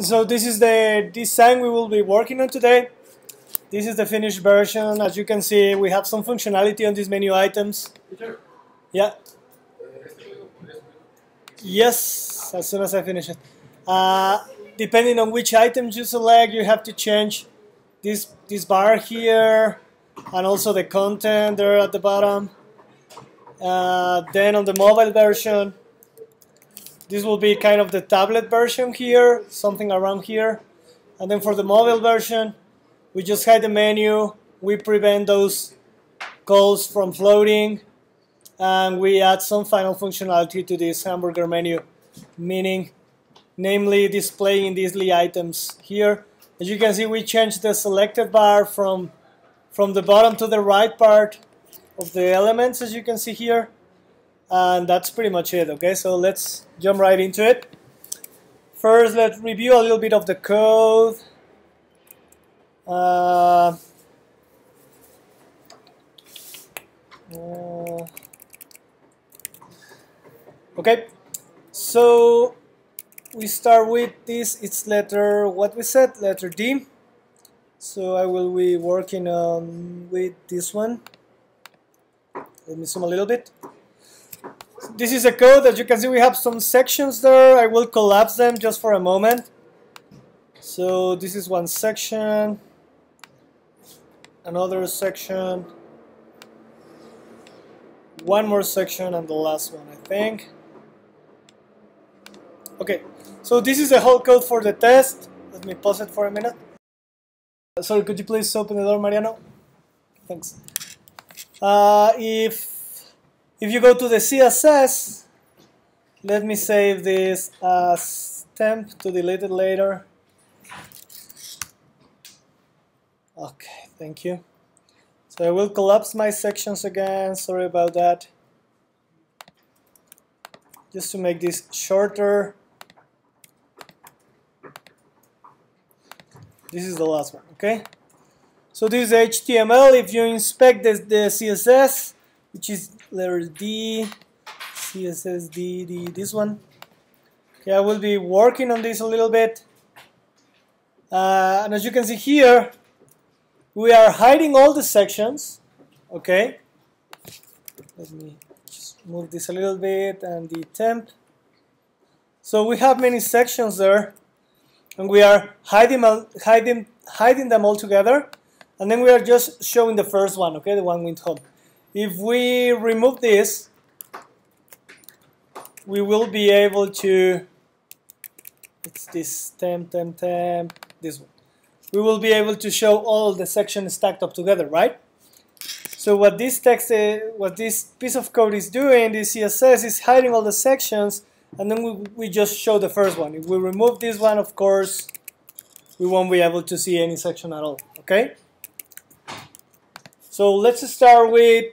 so this is the design we will be working on today. This is the finished version. As you can see, we have some functionality on these menu items. Yeah. Yes, as soon as I finish it. Uh, depending on which items you select, you have to change this this bar here, and also the content there at the bottom. Uh, then on the mobile version, this will be kind of the tablet version here, something around here. And then for the mobile version, we just hide the menu, we prevent those cols from floating, and we add some final functionality to this hamburger menu, meaning namely displaying these items here. As you can see, we changed the selected bar from, from the bottom to the right part of the elements, as you can see here. And that's pretty much it, okay? So let's jump right into it. First, let's review a little bit of the code. Uh, uh, okay, so we start with this, it's letter, what we said, letter D. So I will be working on with this one. Let me zoom a little bit. This is a code, as you can see we have some sections there. I will collapse them just for a moment. So this is one section another section, one more section, and the last one, I think. Okay, so this is the whole code for the test. Let me pause it for a minute. Sorry, could you please open the door, Mariano? Thanks. Uh, if if you go to the CSS, let me save this as temp to delete it later. Okay. Thank you. So I will collapse my sections again. Sorry about that. Just to make this shorter. This is the last one, okay? So this is HTML. If you inspect the, the CSS, which is letter D, CSS D, D, this one. Okay, I will be working on this a little bit. Uh, and as you can see here, we are hiding all the sections okay let me just move this a little bit and the temp so we have many sections there and we are hiding hiding hiding them all together and then we are just showing the first one okay the one with home if we remove this we will be able to it's this temp temp temp this one we will be able to show all the sections stacked up together, right? So what this text, uh, what this piece of code is doing, this CSS is hiding all the sections, and then we, we just show the first one. If we remove this one, of course, we won't be able to see any section at all, okay? So let's start with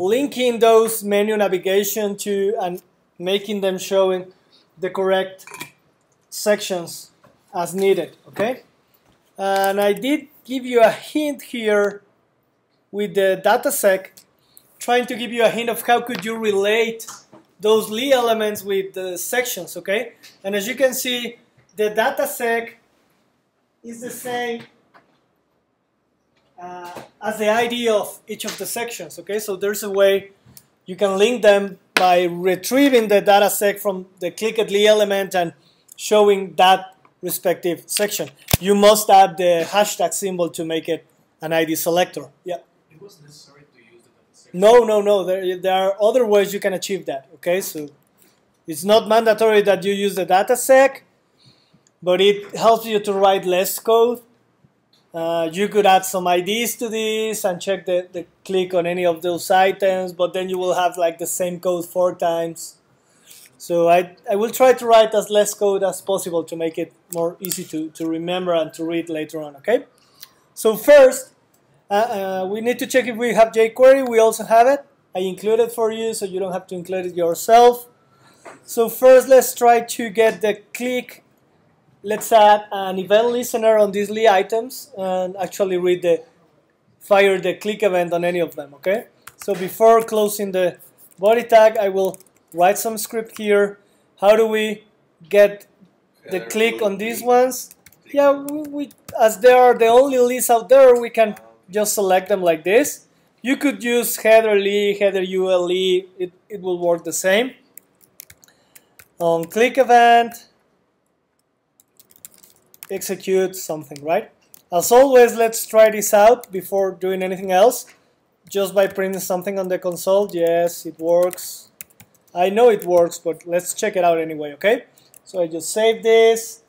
linking those menu navigation to and making them showing the correct sections as needed, okay? And I did give you a hint here with the datasec, trying to give you a hint of how could you relate those Li elements with the sections, okay? And as you can see, the datasec is the same uh, as the ID of each of the sections, okay? So there's a way you can link them by retrieving the datasec from the clicked Li element and showing that respective section. You must add the hashtag symbol to make it an ID selector. Yeah. It was necessary to use the No, no, no. There, there are other ways you can achieve that. Okay, so it's not mandatory that you use the datasec, but it helps you to write less code. Uh, you could add some IDs to this and check the, the click on any of those items, but then you will have like the same code four times. So I, I will try to write as less code as possible to make it more easy to, to remember and to read later on, okay? So first, uh, uh, we need to check if we have jQuery. We also have it. I included for you so you don't have to include it yourself. So first, let's try to get the click. Let's add an event listener on these Li items and actually read the fire the click event on any of them, okay? So before closing the body tag, I will write some script here. How do we get the click on these ones. Yeah, we, we as they are the only lists out there, we can just select them like this. You could use header li, header ule, it, it will work the same. On click event, execute something, right? As always, let's try this out before doing anything else. Just by printing something on the console, yes, it works. I know it works, but let's check it out anyway, okay? So I just save this,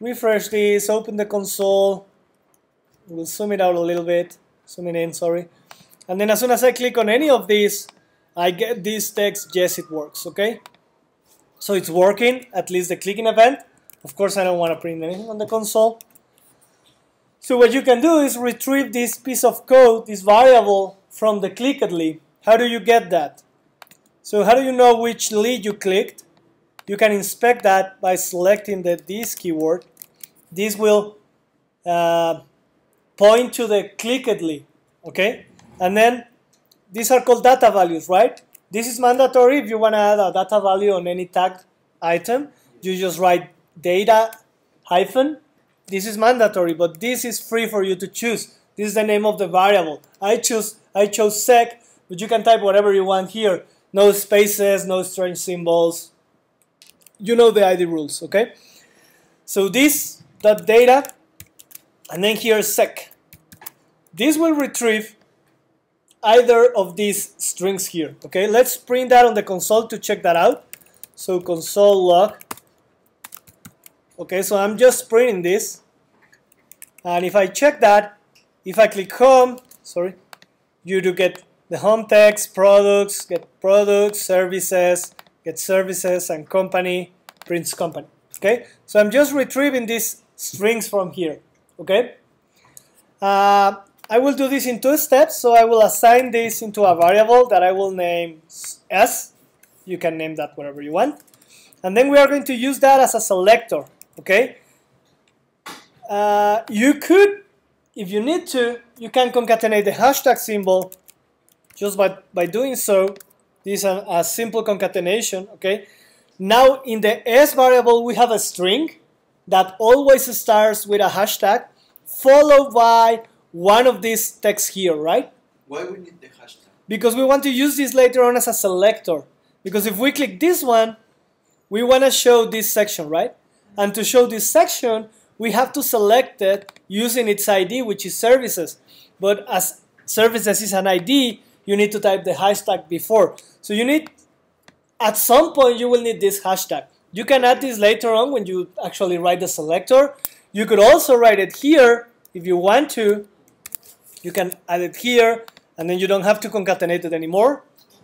refresh this, open the console. We'll zoom it out a little bit, zoom it in, sorry. And then as soon as I click on any of these, I get this text, yes, it works, okay? So it's working, at least the clicking event. Of course, I don't want to print anything on the console. So what you can do is retrieve this piece of code, this variable, from the clicked lead. How do you get that? So how do you know which lead you clicked? You can inspect that by selecting the this keyword. This will uh, point to the clicked lead, okay? And then these are called data values, right? This is mandatory if you want to add a data value on any tag item. You just write data hyphen. This is mandatory, but this is free for you to choose. This is the name of the variable. I choose I chose sec, but you can type whatever you want here. No spaces, no strange symbols. You know the ID rules, okay? So this dot data, and then here sec. This will retrieve either of these strings here. Okay, let's print that on the console to check that out. So console log. Okay, so I'm just printing this. And if I check that, if I click home, sorry, you do get the home text, products, get products, services, get services, and company, prints company. Okay, so I'm just retrieving these strings from here. Okay. Uh, I will do this in two steps. So I will assign this into a variable that I will name s. You can name that whatever you want. And then we are going to use that as a selector. Okay. Uh, you could, if you need to, you can concatenate the hashtag symbol just by, by doing so. This is a, a simple concatenation. Okay. Now in the s variable, we have a string that always starts with a hashtag followed by one of these texts here, right? Why we need the hashtag? Because we want to use this later on as a selector. Because if we click this one, we want to show this section, right? And to show this section, we have to select it using its ID, which is services. But as services is an ID, you need to type the hashtag before. So you need, at some point, you will need this hashtag. You can add this later on when you actually write the selector. You could also write it here if you want to. You can add it here, and then you don't have to concatenate it anymore.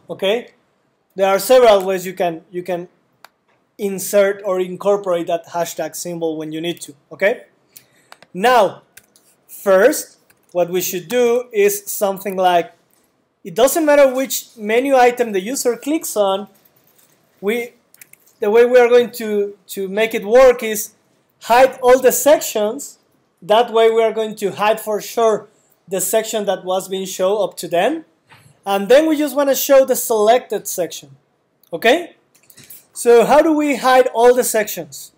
Okay? There are several ways you can you can insert or incorporate that hashtag symbol when you need to. Okay? Now, first, what we should do is something like it doesn't matter which menu item the user clicks on. We the way we are going to to make it work is hide all the sections. That way we are going to hide for sure the section that was being shown up to then. And then we just want to show the selected section. Okay? So how do we hide all the sections?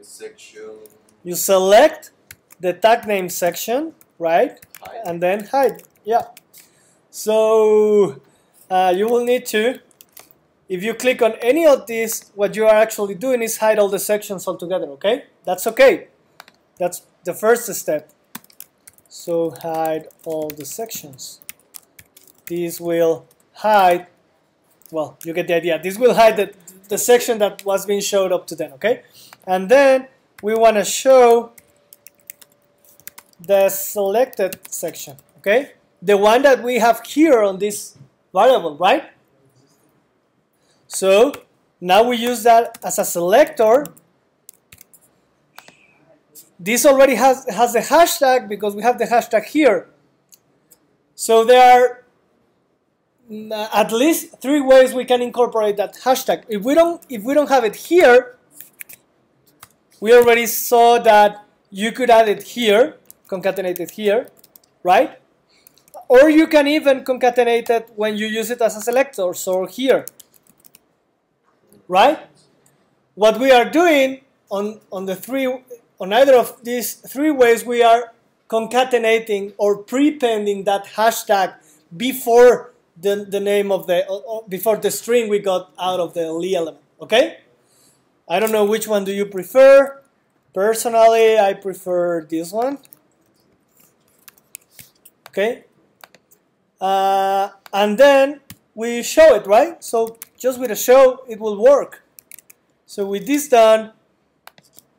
Section. You select the tag name section, right? Hide. And then hide. Yeah. So uh, you will need to, if you click on any of these, what you are actually doing is hide all the sections altogether, okay? That's okay. That's the first step. So hide all the sections. These will hide, well, you get the idea. This will hide the, the section that was being showed up to then, okay? And then we want to show the selected section, okay? The one that we have here on this variable, right? So now we use that as a selector. This already has, has the hashtag because we have the hashtag here. So there are Mm, uh, at least three ways we can incorporate that hashtag. If we don't, if we don't have it here, we already saw that you could add it here, concatenate it here, right? Or you can even concatenate it when you use it as a selector, so here, right? what we are doing on, on the three on either of these three ways we are concatenating or prepending that hashtag before the, the name of the uh, before the string we got out of the li element okay? I don't know which one do you prefer. Personally I prefer this one. Okay? Uh, and then we show it right? So just with a show it will work. So with this done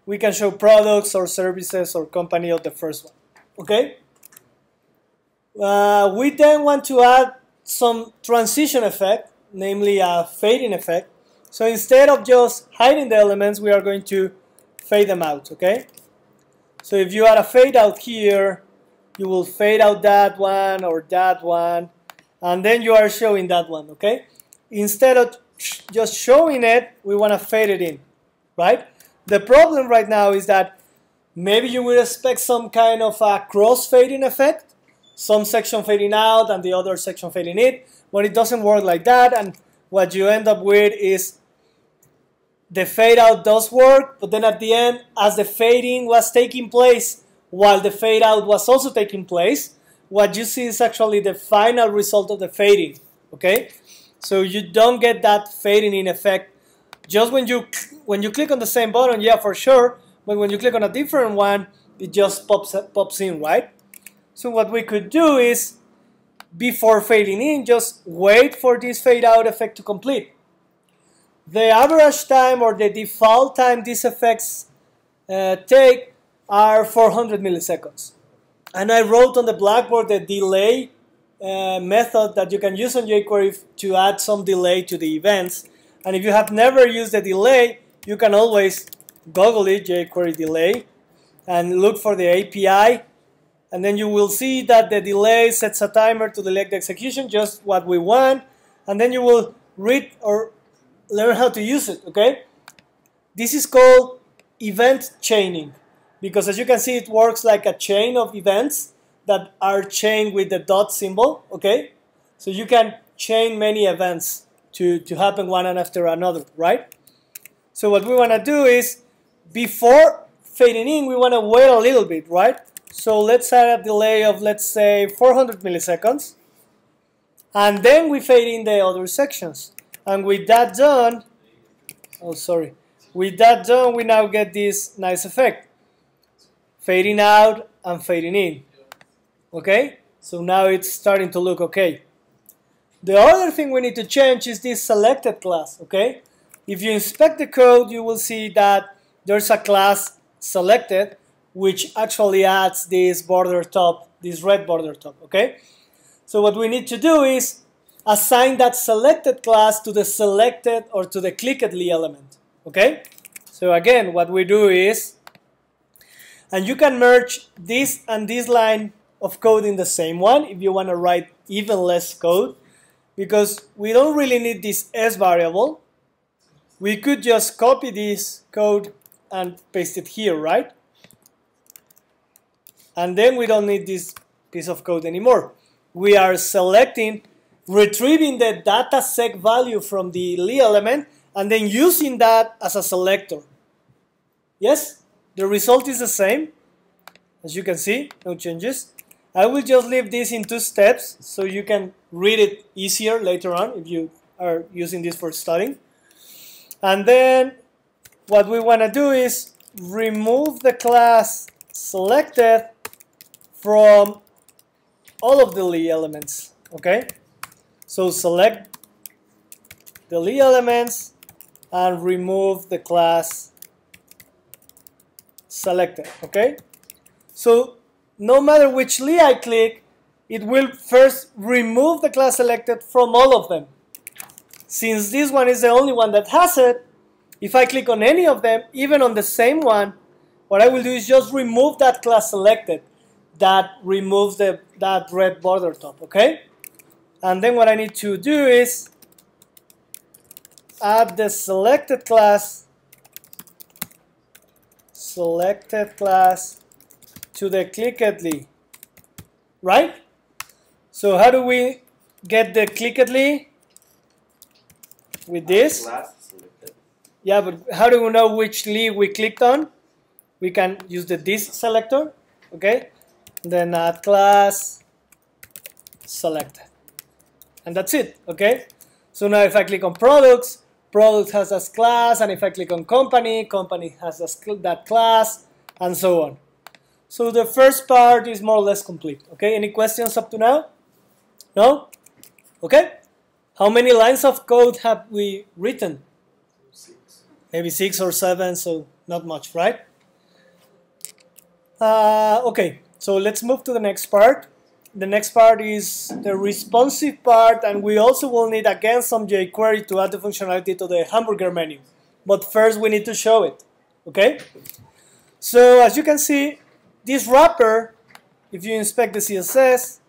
we can show products or services or company of the first one okay? Uh, we then want to add some transition effect namely a fading effect. So instead of just hiding the elements we are going to fade them out okay? So if you add a fade out here you will fade out that one or that one and then you are showing that one okay? Instead of just showing it we want to fade it in right? The problem right now is that maybe you would expect some kind of a cross fading effect some section fading out and the other section fading in but it doesn't work like that and what you end up with is the fade out does work but then at the end as the fading was taking place while the fade out was also taking place, what you see is actually the final result of the fading, okay? So you don't get that fading in effect just when you when you click on the same button, yeah, for sure, but when you click on a different one, it just pops pops in, right? So what we could do is before fading in, just wait for this fade out effect to complete. The average time or the default time these effects uh, take are 400 milliseconds. And I wrote on the blackboard the delay uh, method that you can use on jQuery to add some delay to the events. And if you have never used the delay, you can always Google it, jQuery delay, and look for the API. And then you will see that the delay sets a timer to delay the execution, just what we want. And then you will read or learn how to use it, okay? This is called event chaining because as you can see, it works like a chain of events that are chained with the dot symbol, okay? So you can chain many events to, to happen one after another, right? So what we want to do is, before fading in, we want to wait a little bit, right? So let's add a delay of, let's say, 400 milliseconds. And then we fade in the other sections. And with that done, oh, sorry. With that done, we now get this nice effect fading out and fading in. Okay? So now it's starting to look okay. The other thing we need to change is this selected class, okay? If you inspect the code, you will see that there's a class selected which actually adds this border top, this red border top, okay? So what we need to do is assign that selected class to the selected or to the clicked li element, okay? So again, what we do is and you can merge this and this line of code in the same one if you want to write even less code because we don't really need this s variable. We could just copy this code and paste it here, right? And then we don't need this piece of code anymore. We are selecting, retrieving the data sec value from the li element and then using that as a selector. Yes? The result is the same, as you can see, no changes. I will just leave this in two steps so you can read it easier later on if you are using this for studying. And then what we want to do is remove the class selected from all of the li elements, okay? So select the li elements and remove the class selected, okay? So no matter which li I click, it will first remove the class selected from all of them. Since this one is the only one that has it, if I click on any of them, even on the same one, what I will do is just remove that class selected that removes the, that red border top, okay? And then what I need to do is add the selected class selected class to the clicked li, right? So how do we get the clicked li? With this? Yeah, but how do we know which leaf we clicked on? We can use the this selector, okay? Then add class selected. And that's it, okay? So now if I click on products, product has that class, and if I click on company, company has that class, and so on. So the first part is more or less complete, okay? Any questions up to now? No? Okay? How many lines of code have we written? Six. Maybe six or seven, so not much, right? Uh, okay, so let's move to the next part. The next part is the responsive part, and we also will need again some jQuery to add the functionality to the hamburger menu. But first we need to show it, okay? So as you can see, this wrapper, if you inspect the CSS,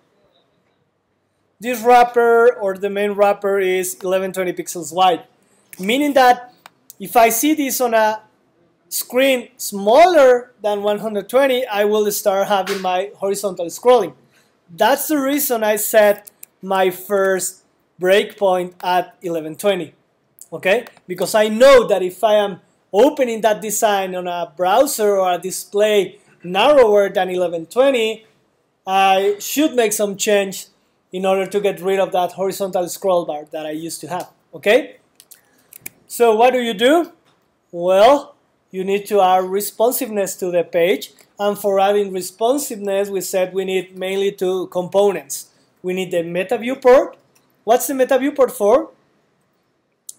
this wrapper or the main wrapper is 1120 pixels wide, meaning that if I see this on a screen smaller than 120, I will start having my horizontal scrolling. That's the reason I set my first breakpoint at 1120, okay? Because I know that if I am opening that design on a browser or a display narrower than 1120, I should make some change in order to get rid of that horizontal scroll bar that I used to have, okay? So what do you do? Well, you need to add responsiveness to the page. And for adding responsiveness, we said we need mainly two components. We need the meta viewport. What's the meta viewport for?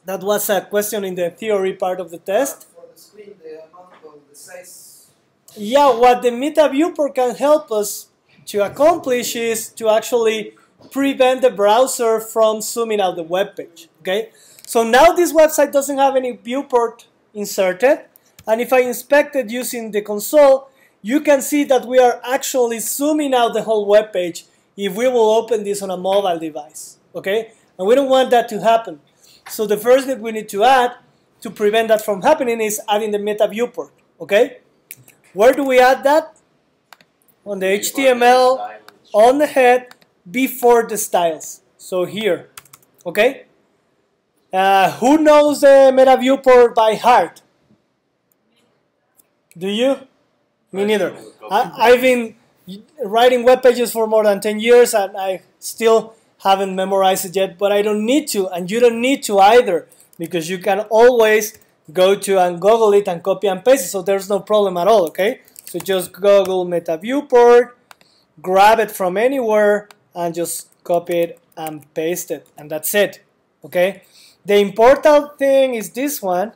That was a question in the theory part of the test. For the screen, the amount of the size. Yeah, what the meta viewport can help us to accomplish is to actually prevent the browser from zooming out the web page. Okay, so now this website doesn't have any viewport inserted, and if I inspect it using the console, you can see that we are actually zooming out the whole web page if we will open this on a mobile device. Okay, and we don't want that to happen. So the first thing we need to add to prevent that from happening is adding the meta viewport. Okay, where do we add that? On the HTML, on the head, before the styles. So here, okay? Uh, who knows the meta viewport by heart? Do you? Me neither. I, I've been writing web pages for more than 10 years and I still haven't memorized it yet, but I don't need to, and you don't need to either, because you can always go to and Google it and copy and paste it, so there's no problem at all, okay? So just Google Meta Viewport, grab it from anywhere, and just copy it and paste it, and that's it, okay? The important thing is this one,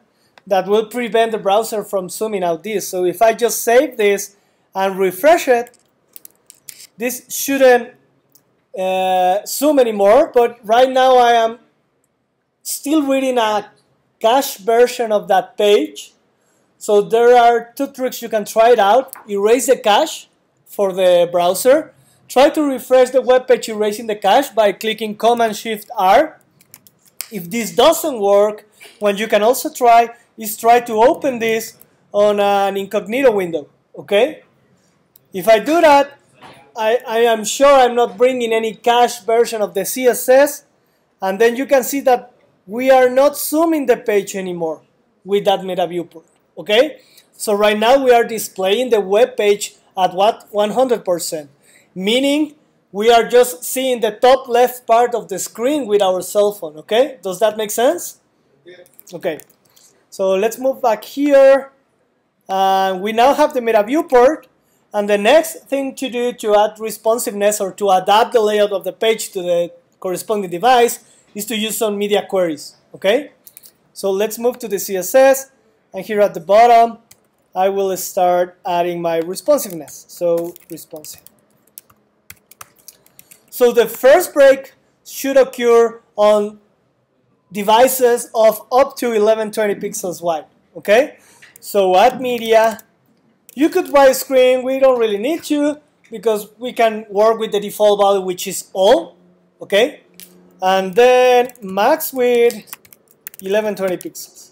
that will prevent the browser from zooming out this. So if I just save this and refresh it, this shouldn't uh, zoom anymore, but right now I am still reading a cache version of that page. So there are two tricks you can try it out. Erase the cache for the browser. Try to refresh the web page erasing the cache by clicking Command Shift R. If this doesn't work, what you can also try is try to open this on an incognito window, okay? If I do that, I, I am sure I'm not bringing any cached version of the CSS, and then you can see that we are not zooming the page anymore with that meta viewport, okay? So right now we are displaying the web page at what? 100%, meaning we are just seeing the top left part of the screen with our cell phone, okay? Does that make sense? Yeah. Okay. So let's move back here. Uh, we now have the meta viewport. And the next thing to do to add responsiveness or to adapt the layout of the page to the corresponding device is to use some media queries. Okay? So let's move to the CSS. And here at the bottom, I will start adding my responsiveness. So responsive. So the first break should occur on devices of up to 1120 pixels wide. Okay, so add media. You could buy widescreen. We don't really need to because we can work with the default value, which is all. Okay, and then max width 1120 pixels.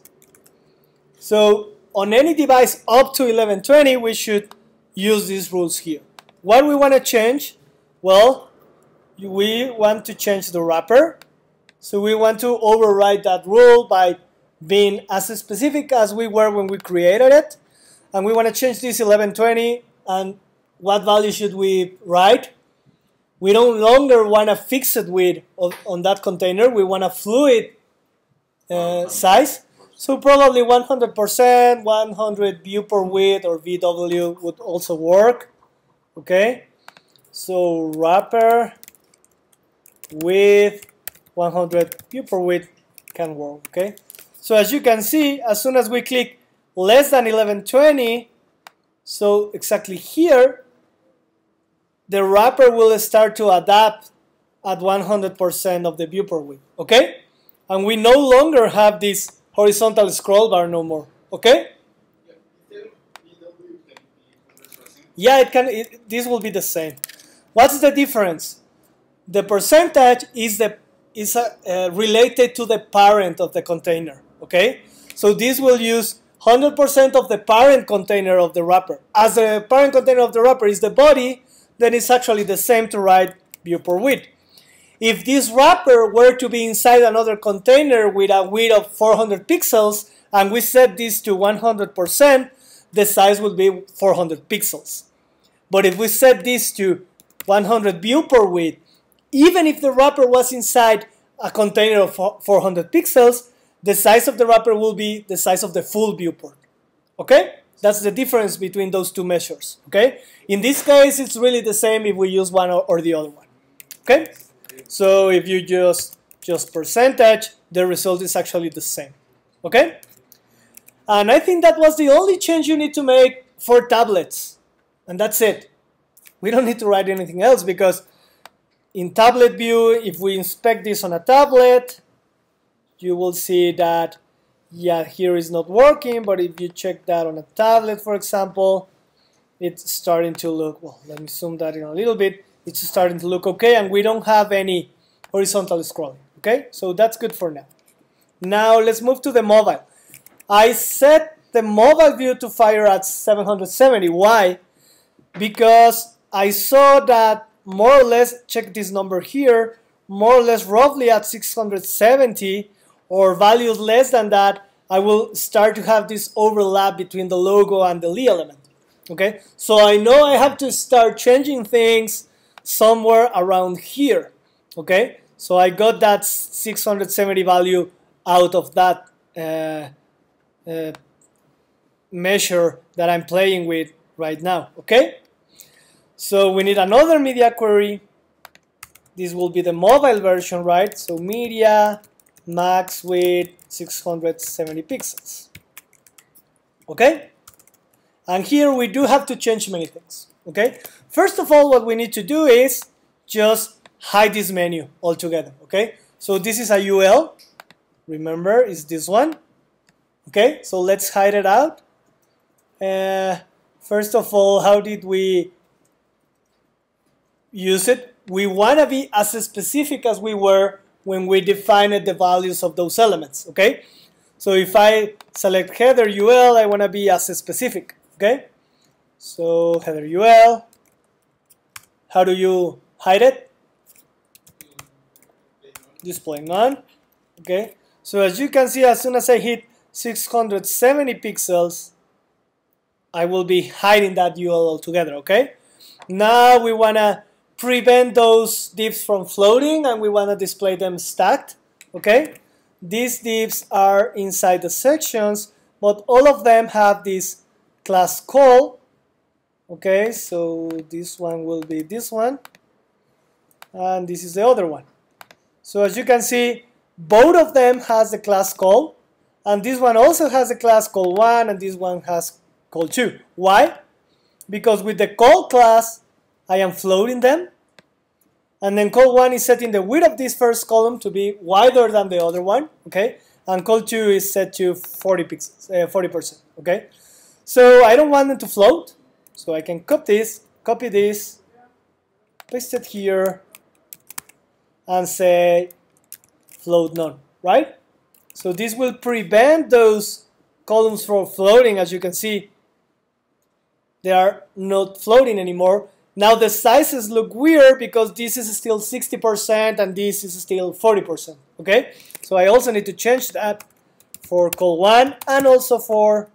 So on any device up to 1120, we should use these rules here. What we want to change? Well, we want to change the wrapper so we want to override that rule by being as specific as we were when we created it. And we want to change this 1120 and what value should we write? We don't longer want a fixed width on that container. We want a fluid uh, size. So probably 100%, 100 viewport width or VW would also work. Okay, so wrapper with 100 viewport width can work. Okay, so as you can see, as soon as we click less than 1120, so exactly here, the wrapper will start to adapt at 100% of the viewport width. Okay, and we no longer have this horizontal scroll bar no more. Okay? Yeah, it can. It, this will be the same. What's the difference? The percentage is the is uh, uh, related to the parent of the container. Okay, so this will use 100% of the parent container of the wrapper. As the parent container of the wrapper is the body, then it's actually the same to write viewport width. If this wrapper were to be inside another container with a width of 400 pixels, and we set this to 100%, the size would be 400 pixels. But if we set this to 100 viewport width, even if the wrapper was inside a container of 400 pixels, the size of the wrapper will be the size of the full viewport. Okay? That's the difference between those two measures. Okay? In this case, it's really the same if we use one or the other one. Okay? So if you just just percentage, the result is actually the same. Okay? And I think that was the only change you need to make for tablets. And that's it. We don't need to write anything else because in tablet view, if we inspect this on a tablet, you will see that, yeah, here is not working, but if you check that on a tablet, for example, it's starting to look, well, let me zoom that in a little bit. It's starting to look okay and we don't have any horizontal scrolling okay? So that's good for now. Now let's move to the mobile. I set the mobile view to fire at 770 why? Because I saw that more or less check this number here more or less roughly at 670 or values less than that I will start to have this overlap between the logo and the li element okay so I know I have to start changing things somewhere around here. Okay, so I got that 670 value out of that uh, uh, measure that I'm playing with right now. Okay, so we need another media query. This will be the mobile version, right? So media max with 670 pixels. Okay, and here we do have to change many things. Okay, First of all, what we need to do is just hide this menu altogether, okay? So this is a UL, remember, is this one. Okay, so let's hide it out. Uh, first of all, how did we use it? We want to be as specific as we were when we defined the values of those elements, okay? So if I select header UL, I want to be as specific, okay? So header UL, how do you hide it? Display none. Okay. So as you can see, as soon as I hit 670 pixels, I will be hiding that UL altogether. Okay. Now we want to prevent those divs from floating and we want to display them stacked. Okay. These divs are inside the sections, but all of them have this class col okay so this one will be this one and this is the other one so as you can see both of them has the class col and this one also has a class col 1 and this one has col 2 why because with the col class I am floating them and then col 1 is setting the width of this first column to be wider than the other one okay and col 2 is set to 40 pixels 40% uh, okay so I don't want them to float so I can copy this, copy this, paste it here, and say float none, right? So this will prevent those columns from floating, as you can see. They are not floating anymore. Now the sizes look weird because this is still 60% and this is still 40%, okay? So I also need to change that for col 1 and also for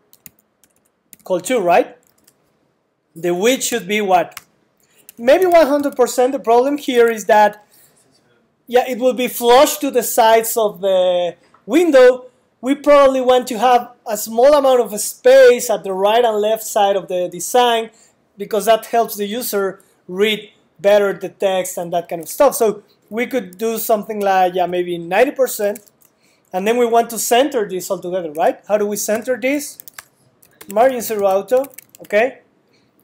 col 2, right? The width should be what? Maybe 100%. The problem here is that, yeah, it will be flush to the sides of the window. We probably want to have a small amount of space at the right and left side of the design because that helps the user read better the text and that kind of stuff. So we could do something like, yeah, maybe 90%. And then we want to center this all together, right? How do we center this? Margin zero auto, okay?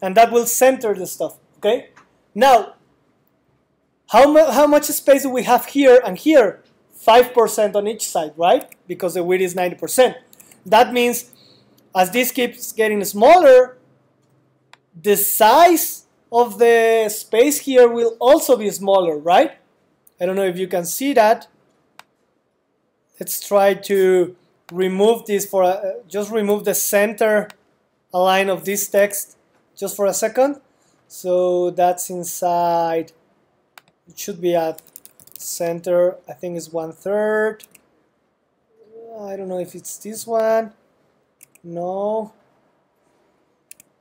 And that will center the stuff, okay? Now, how, mu how much space do we have here and here? 5% on each side, right? Because the width is 90%. That means as this keeps getting smaller, the size of the space here will also be smaller, right? I don't know if you can see that. Let's try to remove this for a, just remove the center line of this text just for a second. So that's inside, it should be at center, I think it's one third. I don't know if it's this one. No.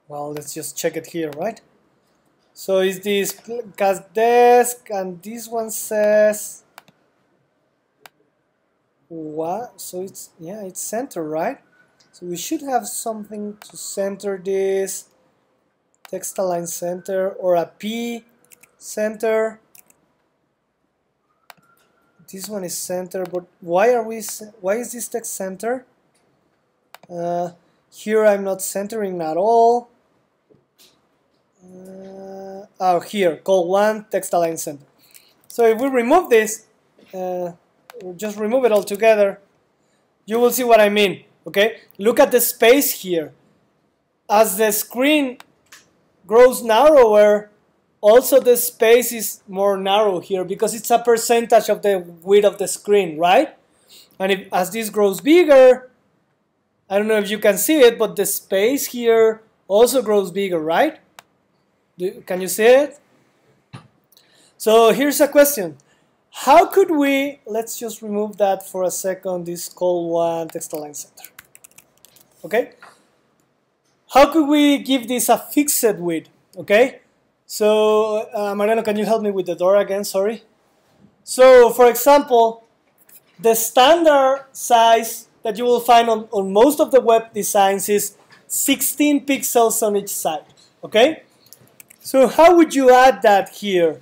Well, let's just check it here, right? So is this cast desk and this one says what? So it's yeah, it's center, right? So we should have something to center this text align center or a P center. This one is center, but why are we? Why is this text center? Uh, here I'm not centering at all. Uh, oh, here, col one text align center. So if we remove this, uh, just remove it all together, you will see what I mean. Okay, look at the space here. As the screen grows narrower, also the space is more narrow here because it's a percentage of the width of the screen, right? And if, as this grows bigger, I don't know if you can see it, but the space here also grows bigger, right? Do, can you see it? So here's a question. How could we, let's just remove that for a second, this col one text align center. Okay? How could we give this a fixed width? Okay? So, uh, Mariano, can you help me with the door again? Sorry. So, for example, the standard size that you will find on, on most of the web designs is 16 pixels on each side. Okay? So how would you add that here?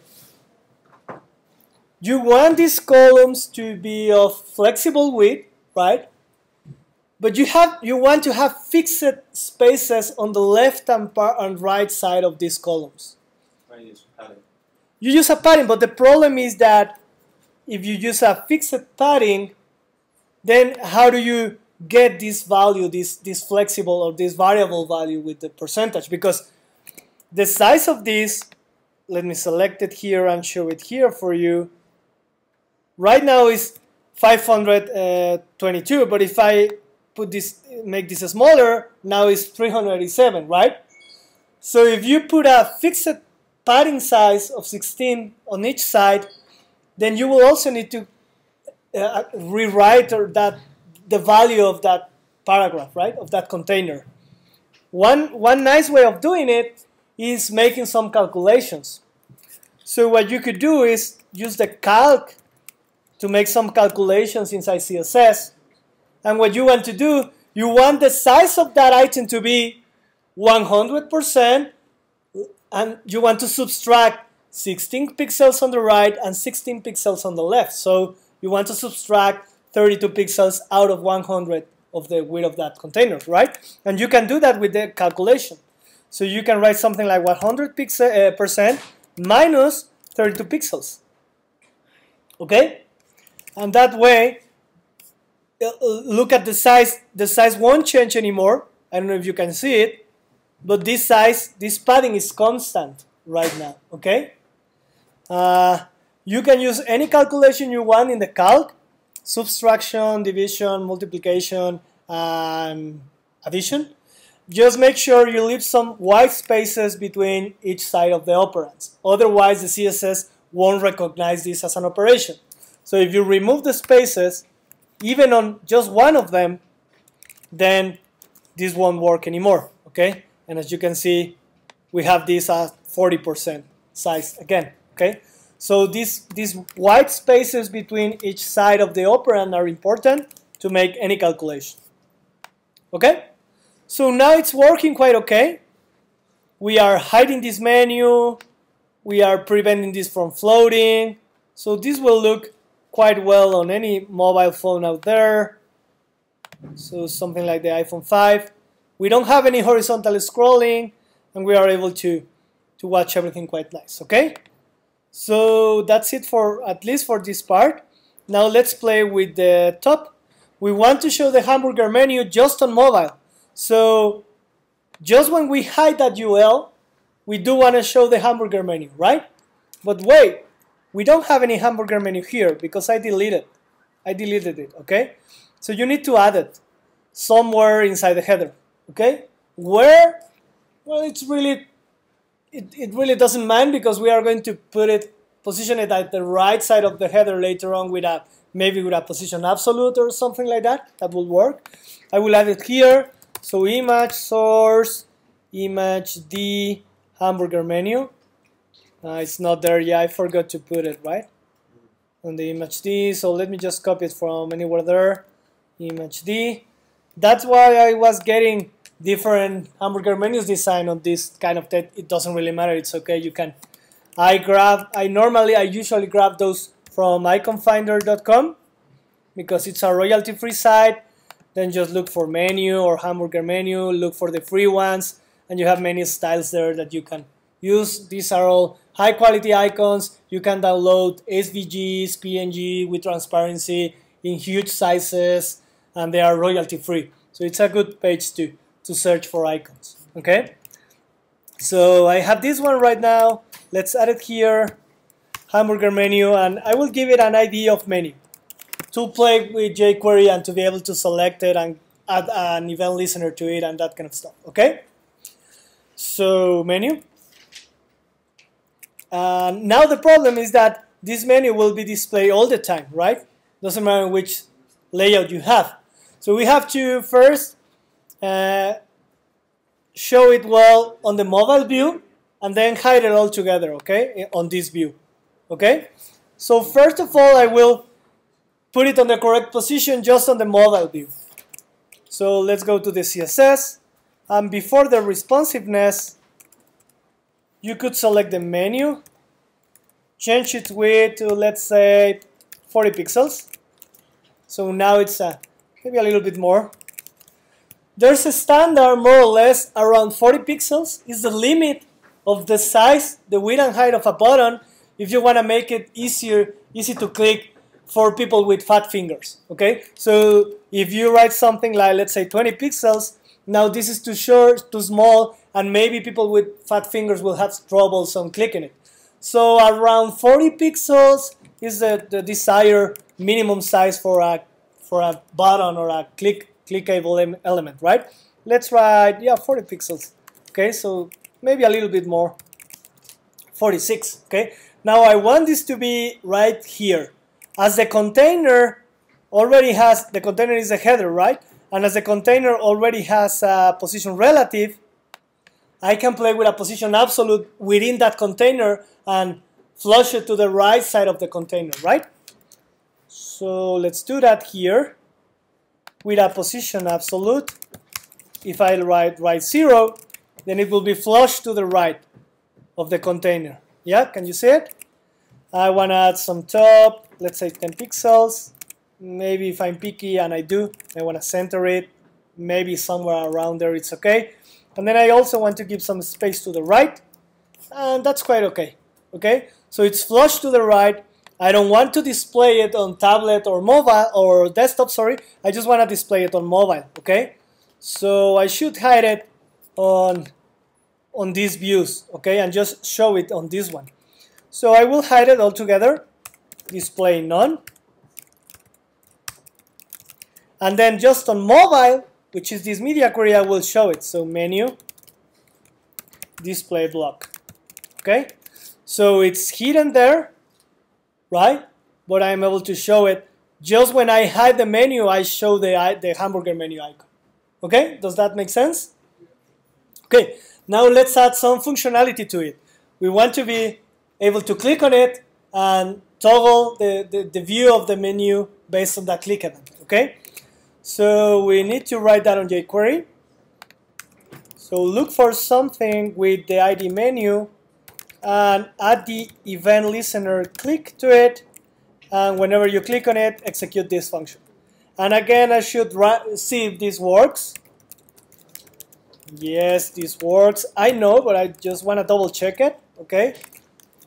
You want these columns to be of flexible width, right? But you have you want to have fixed spaces on the left and, and right side of these columns. You use a padding, but the problem is that if you use a fixed padding, then how do you get this value, this this flexible or this variable value with the percentage? Because the size of this, let me select it here and show it here for you. Right now is 522, but if I put this, make this smaller, now it's 387, right? So if you put a fixed padding size of 16 on each side, then you will also need to uh, rewrite or that the value of that paragraph, right, of that container. One, one nice way of doing it is making some calculations. So what you could do is use the calc to make some calculations inside CSS. And what you want to do, you want the size of that item to be 100% and you want to subtract 16 pixels on the right and 16 pixels on the left. So you want to subtract 32 pixels out of 100 of the width of that container, right? And you can do that with the calculation. So you can write something like 100 uh, percent minus 32 pixels. Okay? And that way, uh, uh, look at the size. The size won't change anymore. I don't know if you can see it, but this size, this padding is constant right now. Okay? Uh, you can use any calculation you want in the calc, subtraction, division, multiplication, and addition. Just make sure you leave some white spaces between each side of the operands. Otherwise, the CSS won't recognize this as an operation. So if you remove the spaces, even on just one of them, then this won't work anymore, okay? And as you can see, we have this at 40% size again, okay? So these, these white spaces between each side of the operand are important to make any calculation, okay? So now it's working quite okay. We are hiding this menu, we are preventing this from floating, so this will look quite well on any mobile phone out there. So something like the iPhone 5. We don't have any horizontal scrolling and we are able to, to watch everything quite nice, okay? So that's it for, at least for this part. Now let's play with the top. We want to show the hamburger menu just on mobile. So just when we hide that UL, we do want to show the hamburger menu, right? But wait, we don't have any hamburger menu here because I deleted. It. I deleted it, okay? So you need to add it somewhere inside the header, okay? Where? Well, it's really, it, it really doesn't mind because we are going to put it, position it at the right side of the header later on with a, maybe with a position absolute or something like that. That will work. I will add it here. So image source, image d hamburger menu. Uh, it's not there yet. I forgot to put it, right? On the image D. So let me just copy it from anywhere there. Image D. That's why I was getting different hamburger menus design on this kind of that it doesn't really matter it's okay you can I grab I normally I usually grab those from iconfinder.com because it's a royalty free site then just look for menu or hamburger menu look for the free ones and you have many styles there that you can use these are all high quality icons. You can download SVGs, PNG with transparency in huge sizes, and they are royalty free. So it's a good page to, to search for icons. Okay? So I have this one right now. Let's add it here, hamburger menu, and I will give it an ID of menu to play with jQuery and to be able to select it and add an event listener to it and that kind of stuff. Okay? So menu. Uh, now the problem is that this menu will be displayed all the time, right? Doesn't matter which layout you have. So we have to first uh, show it well on the mobile view and then hide it all together, okay, on this view, okay? So first of all, I will put it on the correct position just on the mobile view. So let's go to the CSS. And before the responsiveness, you could select the menu, change its width to let's say 40 pixels. So now it's uh, maybe a little bit more. There's a standard more or less around 40 pixels is the limit of the size, the width and height of a button if you want to make it easier, easy to click for people with fat fingers, okay? So if you write something like, let's say 20 pixels, now this is too short, too small, and maybe people with fat fingers will have troubles on clicking it. So around 40 pixels is the, the desired minimum size for a for a button or a click clickable element, right? Let's write yeah 40 pixels. Okay, so maybe a little bit more. 46. Okay. Now I want this to be right here, as the container already has the container is a header, right? And as the container already has a position relative, I can play with a position absolute within that container and flush it to the right side of the container, right? So let's do that here with a position absolute. If I write right zero, then it will be flushed to the right of the container. Yeah, can you see it? I want to add some top, let's say 10 pixels. Maybe if I'm picky, and I do, I want to center it. Maybe somewhere around there it's okay. And then I also want to give some space to the right, and that's quite okay. Okay, so it's flush to the right. I don't want to display it on tablet or mobile or desktop, sorry. I just want to display it on mobile, okay? So I should hide it on, on these views, okay? And just show it on this one. So I will hide it all together, display none. And then just on mobile, which is this media query, I will show it. So menu, display block, okay? So it's hidden there, right? But I'm able to show it. Just when I hide the menu, I show the, the hamburger menu icon, Okay, does that make sense? Okay, now let's add some functionality to it. We want to be able to click on it and toggle the, the, the view of the menu based on that click event, okay? So we need to write that on jQuery. So look for something with the ID menu and add the event listener, click to it, and whenever you click on it, execute this function. And again, I should see if this works. Yes, this works. I know, but I just want to double check it, okay?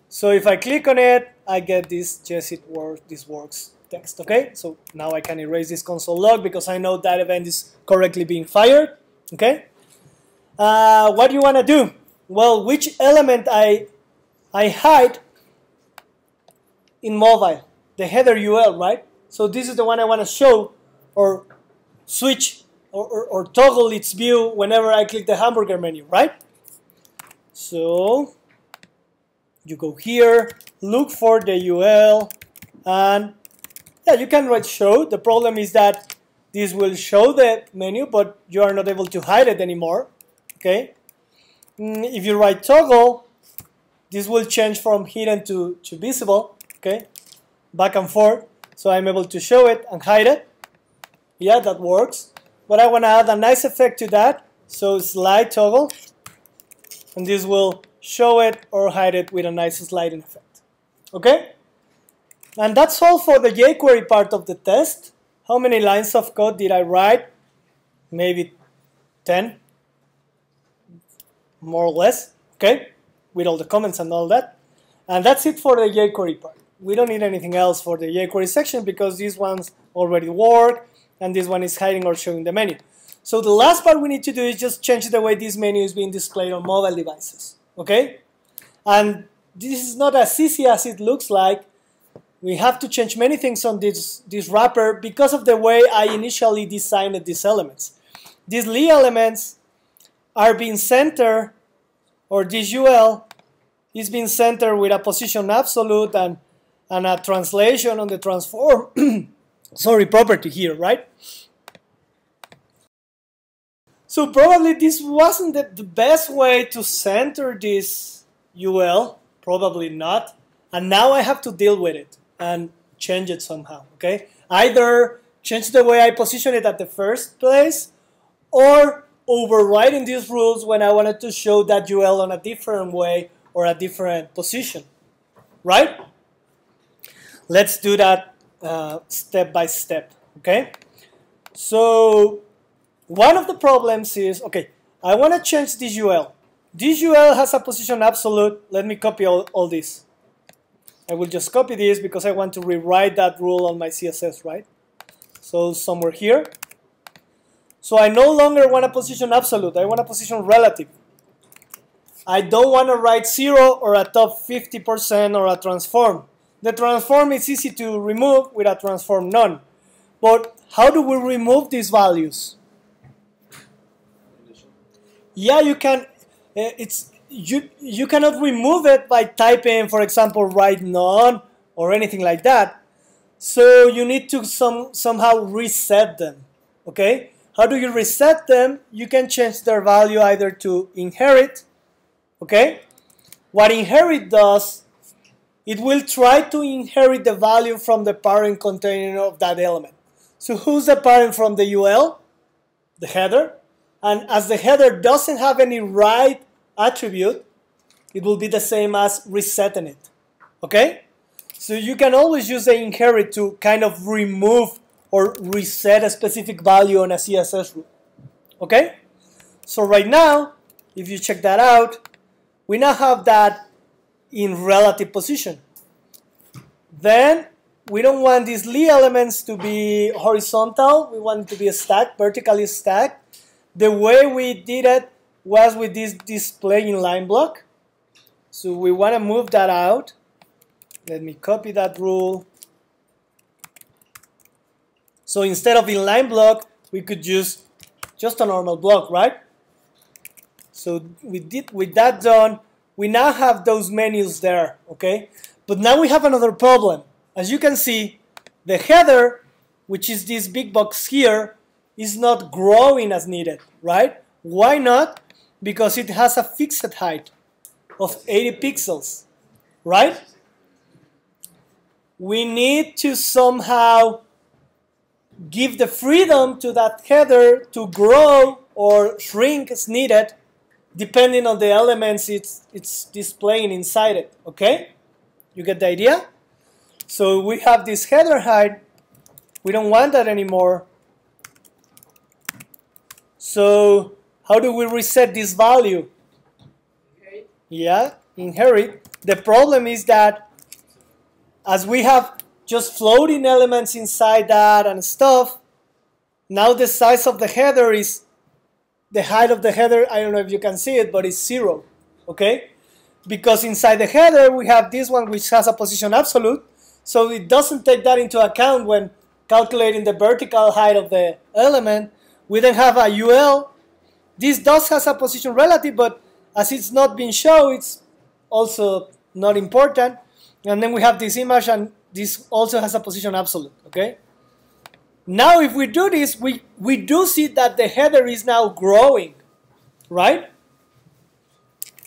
So if I click on it, I get this, yes, it works, this works text, okay? So now I can erase this console log because I know that event is correctly being fired, okay? Uh, what do you want to do? Well, which element I, I hide in mobile? The header UL, right? So this is the one I want to show or switch or, or, or toggle its view whenever I click the hamburger menu, right? So you go here, look for the UL, and yeah, you can write show. The problem is that this will show the menu, but you are not able to hide it anymore. Okay. Mm, if you write toggle, this will change from hidden to, to visible. Okay. Back and forth. So I'm able to show it and hide it. Yeah, that works. But I want to add a nice effect to that. So slide toggle. And this will show it or hide it with a nice sliding effect. Okay? And that's all for the jQuery part of the test. How many lines of code did I write? Maybe 10, more or less, okay? With all the comments and all that. And that's it for the jQuery part. We don't need anything else for the jQuery section because these ones already work and this one is hiding or showing the menu. So the last part we need to do is just change the way this menu is being displayed on mobile devices, okay? And this is not as easy as it looks like we have to change many things on this, this wrapper because of the way I initially designed these elements. These li elements are being centered, or this UL is being centered with a position absolute and, and a translation on the transform, sorry, property here, right? So probably this wasn't the, the best way to center this UL, probably not, and now I have to deal with it and change it somehow, okay? Either change the way I position it at the first place or overriding these rules when I wanted to show that UL on a different way or a different position, right? Let's do that uh, step by step, okay? So one of the problems is, okay, I want to change this UL. This UL has a position absolute. Let me copy all, all this. I will just copy this because I want to rewrite that rule on my CSS, right? So somewhere here. So I no longer want a position absolute, I want a position relative. I don't want to right 0 or a top 50% or a transform. The transform is easy to remove with a transform none. But how do we remove these values? Yeah, you can. Eh, it's you you cannot remove it by typing, for example, write none or anything like that. So you need to some somehow reset them. Okay? How do you reset them? You can change their value either to inherit. Okay? What inherit does, it will try to inherit the value from the parent container of that element. So who's the parent from the UL? The header. And as the header doesn't have any right attribute, it will be the same as resetting it. Okay? So you can always use the inherit to kind of remove or reset a specific value on a CSS rule. Okay? So right now, if you check that out, we now have that in relative position. Then we don't want these li elements to be horizontal. We want it to be stacked, vertically stacked. The way we did it was with this display inline block. So we want to move that out. Let me copy that rule. So instead of inline block, we could use just a normal block, right? So we did with that done, we now have those menus there, okay? But now we have another problem. As you can see, the header, which is this big box here, is not growing as needed, right? Why not? Because it has a fixed height of 80 pixels, right? We need to somehow give the freedom to that header to grow or shrink as needed depending on the elements it's, it's displaying inside it, okay? You get the idea? So we have this header height. We don't want that anymore. So how do we reset this value? Okay. Yeah, inherit. The problem is that as we have just floating elements inside that and stuff, now the size of the header is the height of the header, I don't know if you can see it, but it's zero, okay? Because inside the header, we have this one which has a position absolute, so it doesn't take that into account when calculating the vertical height of the element. We then have a UL. This does has a position relative, but as it's not been shown, it's also not important. And then we have this image, and this also has a position absolute, okay? Now if we do this, we, we do see that the header is now growing, right?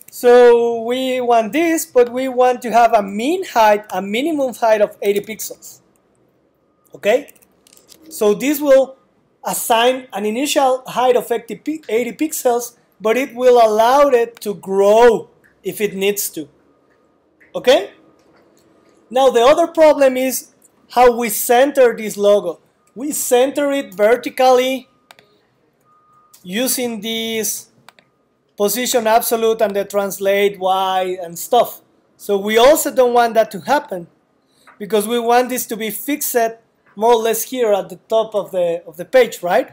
So we want this, but we want to have a mean height, a minimum height of 80 pixels. Okay? So this will assign an initial height of 80 pixels, but it will allow it to grow if it needs to. Okay? Now the other problem is how we center this logo we center it vertically using this position absolute and the translate y and stuff. So we also don't want that to happen because we want this to be fixed more or less here at the top of the, of the page, right?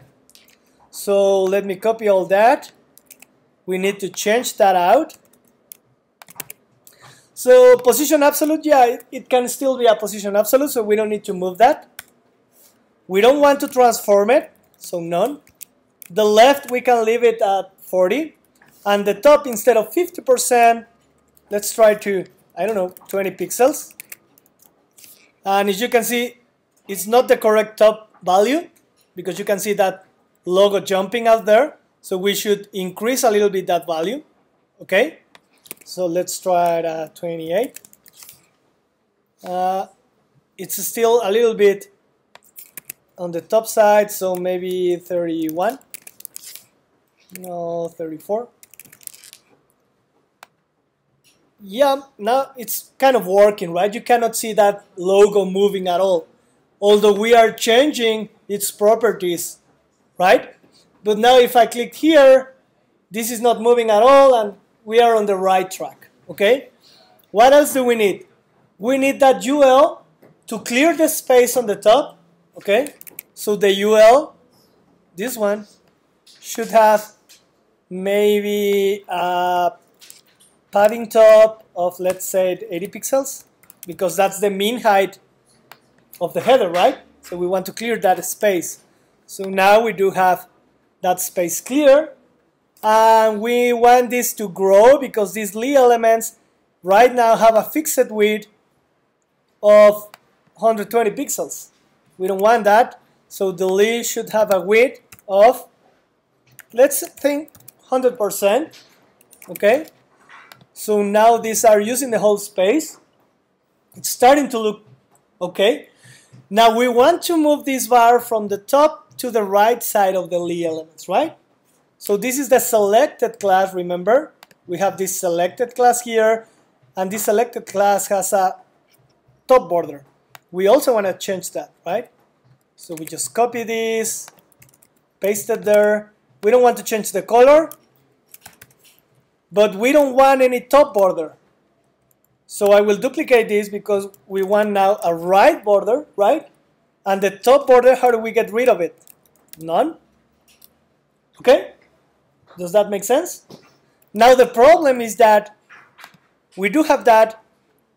So let me copy all that. We need to change that out. So position absolute, yeah, it, it can still be a position absolute, so we don't need to move that. We don't want to transform it, so none. The left, we can leave it at 40. And the top, instead of 50%, let's try to, I don't know, 20 pixels. And as you can see, it's not the correct top value because you can see that logo jumping out there. So we should increase a little bit that value. Okay, so let's try it at 28. Uh, it's still a little bit on the top side, so maybe 31. No, 34. Yeah, now it's kind of working, right? You cannot see that logo moving at all. Although we are changing its properties, right? But now if I click here, this is not moving at all and we are on the right track, okay? What else do we need? We need that UL to clear the space on the top, okay? So the UL, this one, should have maybe a padding top of let's say 80 pixels because that's the mean height of the header, right? So we want to clear that space. So now we do have that space clear and we want this to grow because these li elements right now have a fixed width of 120 pixels. We don't want that. So the lead should have a width of, let's think 100%, okay? So now these are using the whole space. It's starting to look okay. Now we want to move this bar from the top to the right side of the li elements, right? So this is the selected class, remember? We have this selected class here, and this selected class has a top border. We also want to change that, right? So we just copy this, paste it there. We don't want to change the color, but we don't want any top border. So I will duplicate this because we want now a right border, right? And the top border, how do we get rid of it? None. Okay? Does that make sense? Now the problem is that we do have that,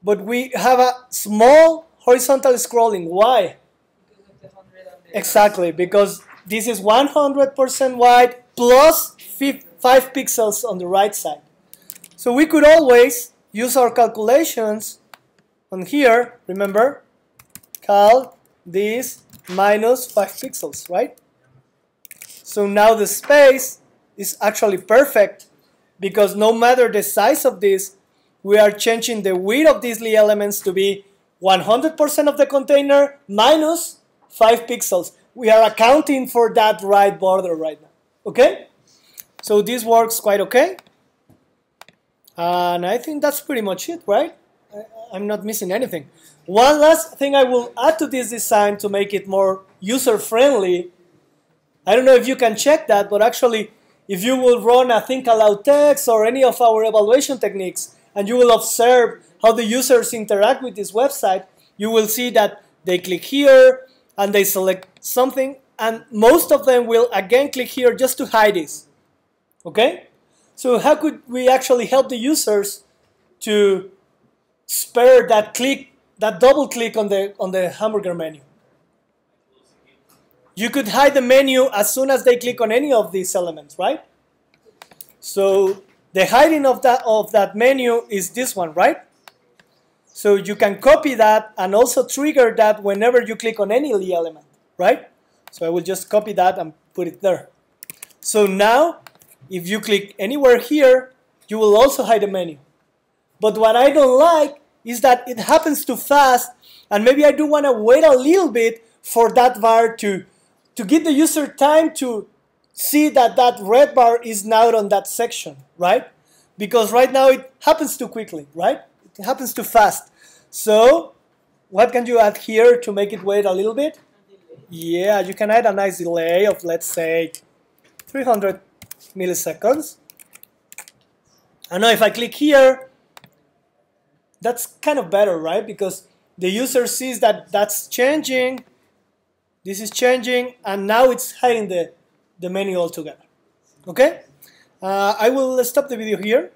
but we have a small horizontal scrolling. Why? Exactly, because this is 100% wide plus 5 pixels on the right side. So we could always use our calculations on here, remember, calc this minus 5 pixels, right? So now the space is actually perfect because no matter the size of this, we are changing the width of these elements to be 100% of the container minus 5 pixels. We are accounting for that right border right now. Okay? So this works quite okay. And I think that's pretty much it, right? I'm not missing anything. One last thing I will add to this design to make it more user-friendly. I don't know if you can check that, but actually, if you will run a think aloud text or any of our evaluation techniques, and you will observe how the users interact with this website, you will see that they click here and they select something, and most of them will again click here just to hide this. Okay? So how could we actually help the users to spare that click, that double click on the on the hamburger menu? You could hide the menu as soon as they click on any of these elements, right? So the hiding of that of that menu is this one, right? So you can copy that and also trigger that whenever you click on any element, right? So I will just copy that and put it there. So now, if you click anywhere here, you will also hide the menu. But what I don't like is that it happens too fast, and maybe I do want to wait a little bit for that bar to, to give the user time to see that that red bar is now on that section, right? Because right now it happens too quickly, right? It happens too fast. So what can you add here to make it wait a little bit? Yeah, you can add a nice delay of, let's say, 300 milliseconds. And now if I click here, that's kind of better, right? Because the user sees that that's changing, this is changing, and now it's hiding the, the menu altogether. Okay? Uh, I will stop the video here.